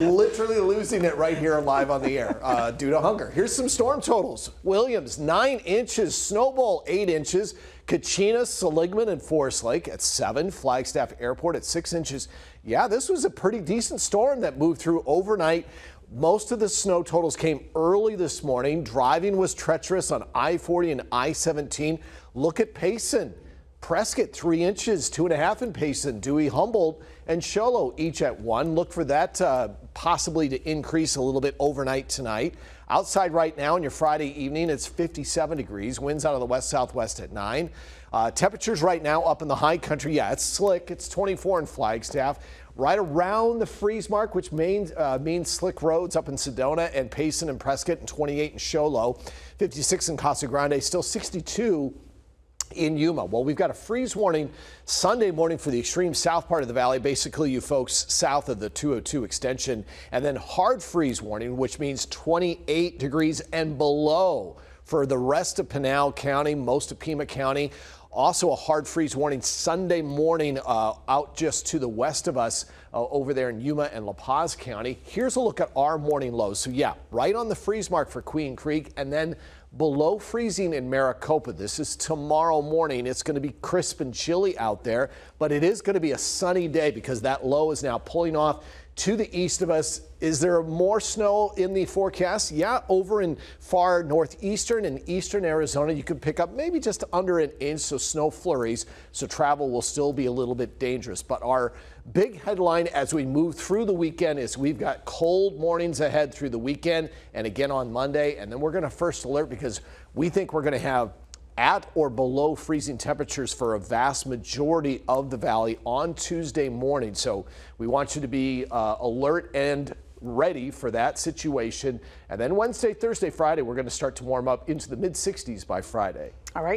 Literally losing it right here live on the air uh, due to hunger. Here's some storm totals. Williams, 9 inches. Snowbowl, 8 inches. Kachina, Seligman, and Forest Lake at 7. Flagstaff Airport at 6 inches. Yeah, this was a pretty decent storm that moved through overnight. Most of the snow totals came early this morning. Driving was treacherous on I-40 and I-17. Look at Payson. Prescott, three inches, two and a half in Payson. Dewey, Humboldt, and Show Low each at one. Look for that uh, possibly to increase a little bit overnight tonight. Outside right now on your Friday evening, it's 57 degrees. Winds out of the west southwest at 9. Uh, temperatures right now up in the high country. Yeah, it's slick. It's 24 in Flagstaff. Right around the freeze mark, which means, uh, means slick roads up in Sedona and Payson and Prescott, and 28 in Show Low. 56 in Casa Grande. Still 62 in Yuma. Well, we've got a freeze warning Sunday morning for the extreme south part of the valley, basically you folks south of the 202 extension, and then hard freeze warning, which means 28 degrees and below for the rest of Pinal County, most of Pima County. Also a hard freeze warning Sunday morning uh, out just to the west of us uh, over there in Yuma and La Paz County. Here's a look at our morning lows. So yeah, right on the freeze mark for Queen Creek and then below freezing in Maricopa. This is tomorrow morning. It's going to be crisp and chilly out there, but it is going to be a sunny day because that low is now pulling off to the east of us. Is there more snow in the forecast? Yeah, over in far northeastern and eastern Arizona, you could pick up maybe just under an inch, so snow flurries, so travel will still be a little bit dangerous. But our big headline as we move through the weekend is we've got cold mornings ahead through the weekend and again on Monday, and then we're going to first alert because we think we're going to have at or below freezing temperatures for a vast majority of the valley on Tuesday morning. So we want you to be uh, alert and ready for that situation. And then Wednesday, Thursday, Friday, we're going to start to warm up into the mid 60s by Friday. All right.